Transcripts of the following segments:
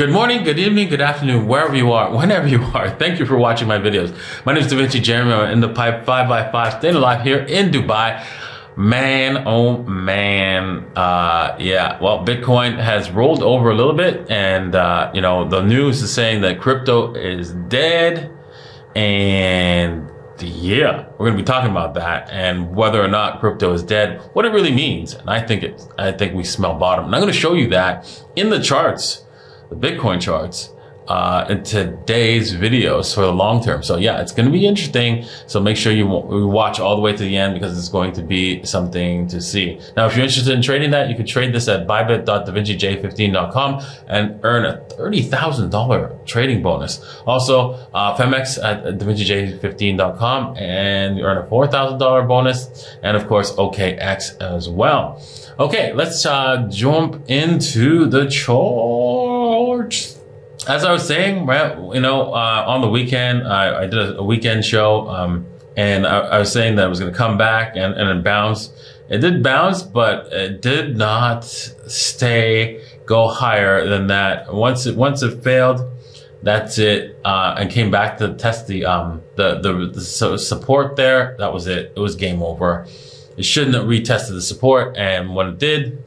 Good morning, good evening, good afternoon, wherever you are, whenever you are. Thank you for watching my videos. My name is Davinci Jeremie. I'm in the pipe 5x5 staying alive here in Dubai. Man, oh man, uh, yeah. Well, Bitcoin has rolled over a little bit, and uh, you know the news is saying that crypto is dead, and yeah, we're going to be talking about that and whether or not crypto is dead, what it really means. And I think it, I think we smell bottom. And I'm going to show you that in the charts, the Bitcoin charts uh, in today's videos for the long term. So yeah, it's going to be interesting. So make sure you watch all the way to the end because it's going to be something to see. Now, if you're interested in trading that, you can trade this at bybit.davincij15.com and earn a $30,000 trading bonus. Also, uh, Phemex at davincij15.com and you earn a $4,000 bonus. And of course, OKX as well. Okay, let's uh, jump into the charts as I was saying, right, you know, uh, on the weekend, I, I did a, a, weekend show, um, and I, I, was saying that I was going to come back and, and it bounced. It did bounce, but it did not stay, go higher than that. Once it, once it failed, that's it, uh, and came back to test the, um, the, the, the support there. That was it. It was game over. It shouldn't have retested the support. And when it did,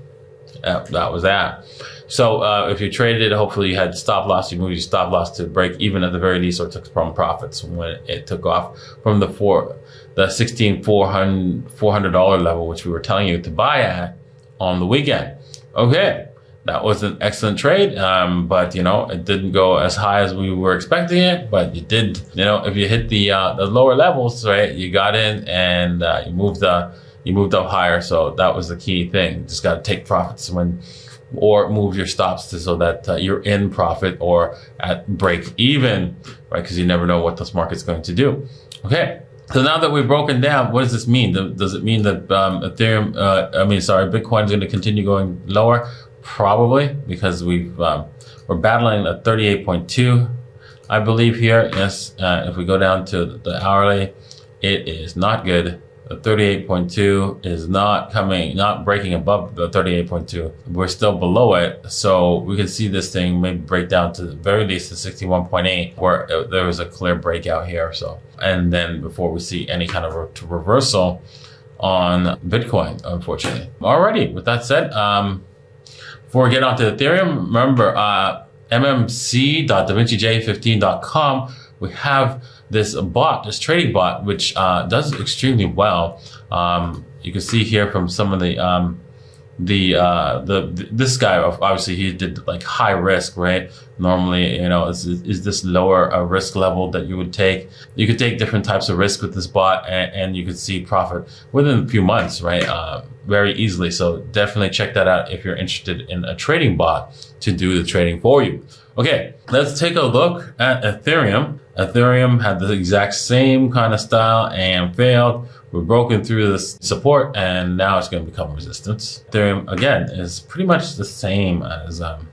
uh, that was that. So uh, if you traded it, hopefully you had stop loss. You moved your stop loss to break even at the very least, or took from profits when it took off from the four, the sixteen four hundred four hundred dollar level, which we were telling you to buy at on the weekend. Okay, that was an excellent trade, um, but you know it didn't go as high as we were expecting it. But you did, you know, if you hit the uh, the lower levels, right, you got in and uh, you moved uh, you moved up higher. So that was the key thing. Just got to take profits when or move your stops to so that uh, you're in profit or at break even, right? Because you never know what this market's going to do. Okay. So now that we've broken down, what does this mean? Does it mean that um, Ethereum, uh, I mean, sorry, Bitcoin is going to continue going lower? Probably because we've um, we're battling a 38.2, I believe here. Yes, uh, if we go down to the hourly, it is not good. The 38.2 is not coming, not breaking above the 38.2. We're still below it. So we can see this thing maybe break down to the very least to 61.8 where there was a clear breakout here. So, and then before we see any kind of re reversal on Bitcoin, unfortunately. Alrighty, with that said, um, before we get on onto Ethereum, remember, uh, mmc.davincij15.com, we have this bot, this trading bot, which uh, does extremely well. Um, you can see here from some of the um, the uh, the this guy obviously he did like high risk, right? Normally, you know, is, is this lower uh, risk level that you would take? You could take different types of risk with this bot, and, and you could see profit within a few months, right? Uh, very easily. So definitely check that out if you're interested in a trading bot to do the trading for you. Okay, let's take a look at Ethereum. Ethereum had the exact same kind of style and failed. We're broken through this support and now it's going to become resistance. Ethereum again is pretty much the same as um,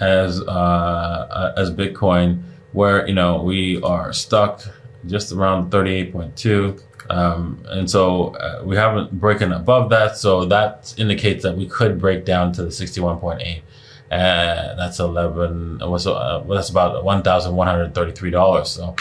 as uh, as Bitcoin, where you know we are stuck just around 38.2. Um, and so uh, we haven't broken above that. So that indicates that we could break down to the 61.8. Uh, that's 11, was, uh, that's about $1,133. So,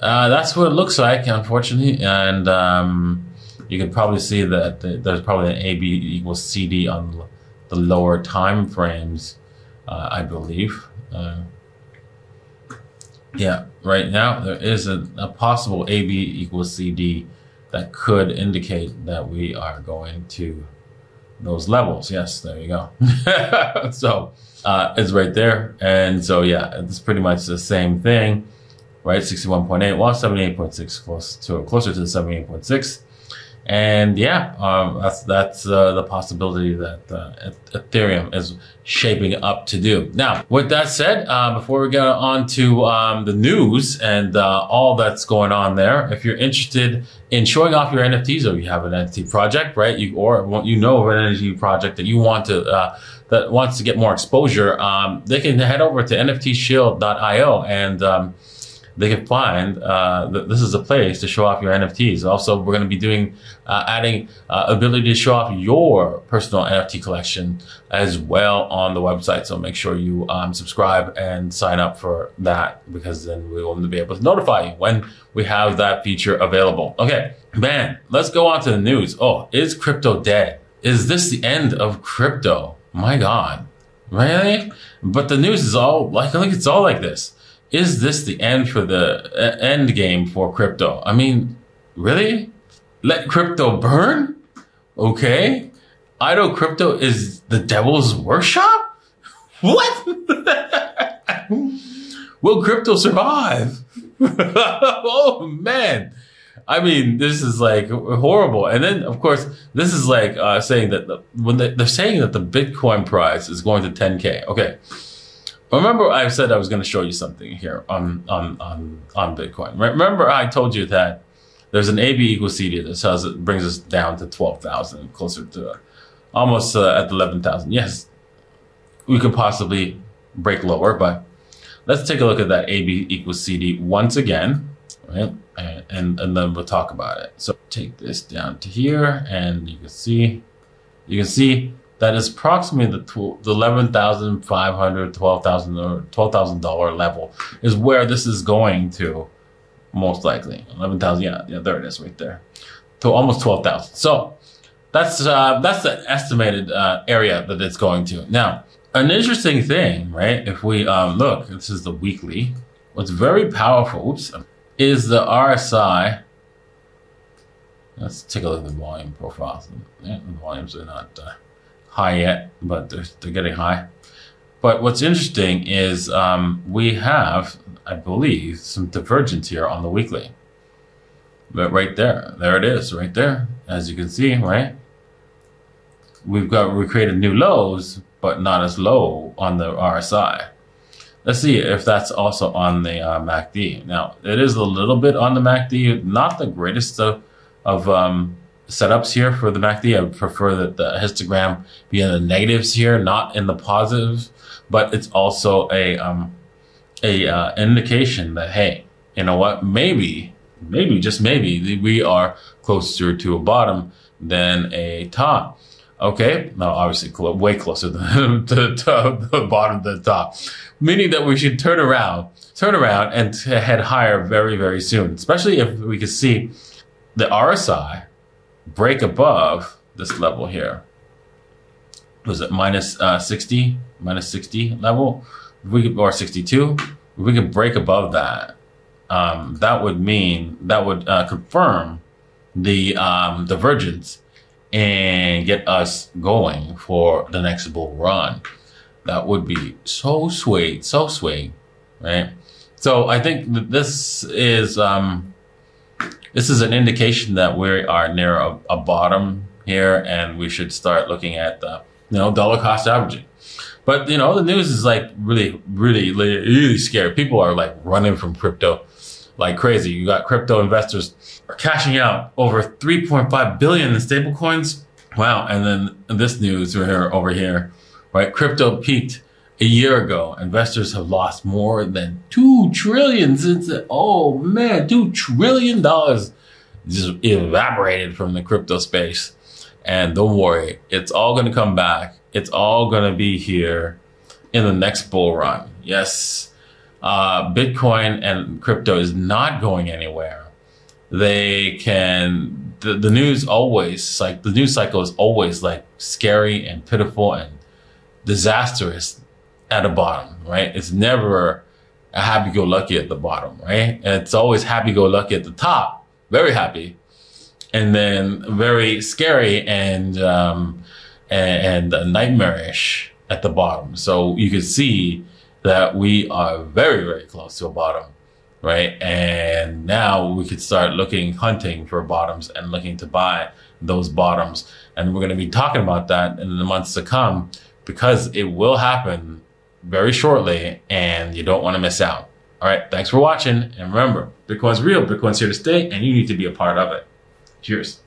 uh, that's what it looks like, unfortunately. And, um, you can probably see that there's probably an AB equals CD on the lower time frames, uh, I believe. Uh, yeah, right now there is a, a possible AB equals CD that could indicate that we are going to those levels. Yes, there you go. so uh, it's right there. And so, yeah, it's pretty much the same thing, right? 61.8, well, 78.6, close to, closer to the 78.6. And yeah, um, that's that's uh, the possibility that uh, Ethereum is shaping up to do. Now, with that said, uh, before we get on to um, the news and uh, all that's going on there, if you're interested in showing off your NFTs or you have an NFT project, right? You or you know of an NFT project that you want to uh, that wants to get more exposure, um, they can head over to NFTshield.io and um, they can find uh, that this is a place to show off your NFTs. Also, we're going to be doing uh, adding uh, ability to show off your personal NFT collection as well on the website. So make sure you um, subscribe and sign up for that because then we will be able to notify you when we have that feature available. Okay, man, let's go on to the news. Oh, is crypto dead? Is this the end of crypto? My God. Really? But the news is all like, I think it's all like this. Is this the end for the uh, end game for crypto? I mean, really? Let crypto burn? Okay. Idle crypto is the devil's workshop? What? Will crypto survive? oh man. I mean, this is like horrible. And then, of course, this is like uh, saying that the, when they, they're saying that the Bitcoin price is going to 10k. Okay, remember I said I was going to show you something here on on on on Bitcoin. Remember I told you that there's an AB equals CD that says it brings us down to 12,000, closer to almost uh, at 11,000. Yes, we could possibly break lower, but let's take a look at that AB equals CD once again right? And, and, and then we'll talk about it. So take this down to here and you can see, you can see that is approximately the, the 11,500, 12,000 or $12,000 level is where this is going to most likely 11,000. Yeah, yeah, there it is right there to almost 12,000. So that's, uh, that's the estimated, uh, area that it's going to. Now, an interesting thing, right? If we, um, look, this is the weekly, what's very powerful. Oops is the RSI. Let's take a look at the volume profiles. Yeah, the volumes are not uh, high yet, but they're, they're getting high. But what's interesting is um, we have, I believe, some divergence here on the weekly. But right there, there it is, right there. As you can see, right? We've got, we created new lows, but not as low on the RSI. Let's see if that's also on the uh, MACD. Now, it is a little bit on the MACD, not the greatest of, of um, setups here for the MACD. I would prefer that the histogram be in the negatives here, not in the positives, but it's also a, um, a uh, indication that, hey, you know what, maybe, maybe, just maybe, we are closer to a bottom than a top. Okay, now obviously way closer than to, to the bottom than the top, meaning that we should turn around, turn around and head higher very, very soon, especially if we can see the RSI break above this level here. Was it minus, uh, 60, minus 60 level? If we could, or 62, if we could break above that, um, that would mean, that would uh, confirm the um, divergence and get us going for the next bull run. That would be so sweet, so sweet, right? So I think that this is um, this is an indication that we are near a, a bottom here, and we should start looking at the you know dollar cost averaging. But you know the news is like really, really, really scary. People are like running from crypto like crazy. You got crypto investors are cashing out over 3.5 billion in stablecoins. Wow. And then this news right here, over here, right? Crypto peaked a year ago. Investors have lost more than two trillion since it. Oh man, two trillion dollars just evaporated from the crypto space. And don't worry, it's all going to come back. It's all going to be here in the next bull run. Yes. Uh, Bitcoin and crypto is not going anywhere they can the, the news always like the news cycle is always like scary and pitiful and disastrous at the bottom right it's never a happy-go-lucky at the bottom right it's always happy-go-lucky at the top very happy and then very scary and um and, and nightmarish at the bottom so you can see that we are very very close to a bottom right? And now we could start looking, hunting for bottoms and looking to buy those bottoms. And we're going to be talking about that in the months to come because it will happen very shortly and you don't want to miss out. All right. Thanks for watching. And remember, Bitcoin's real. Bitcoin's here to stay and you need to be a part of it. Cheers.